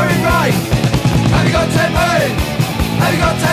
right? Have you got temper? Have you got temper?